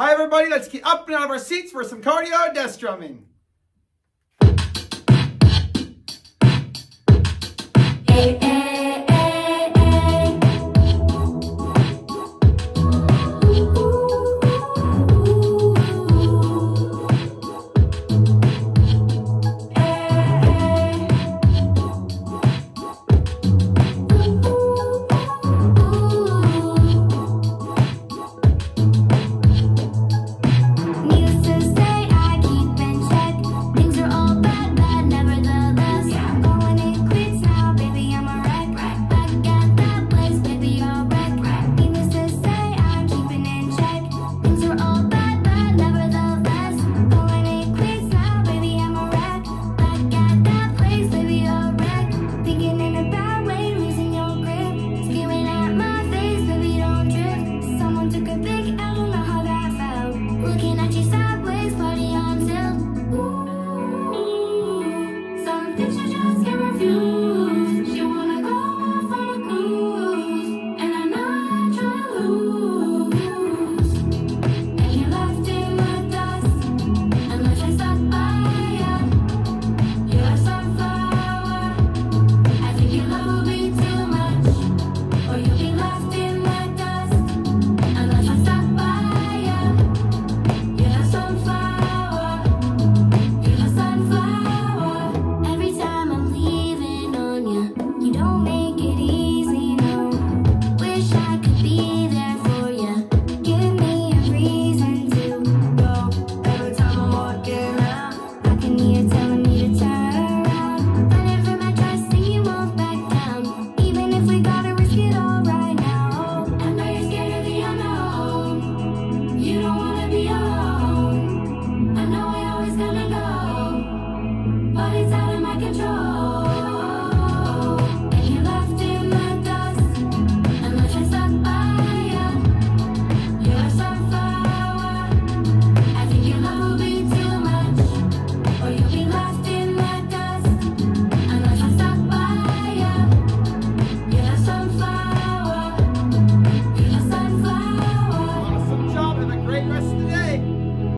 Hi everybody, let's get up and out of our seats for some cardio desk drumming. Hey, hey.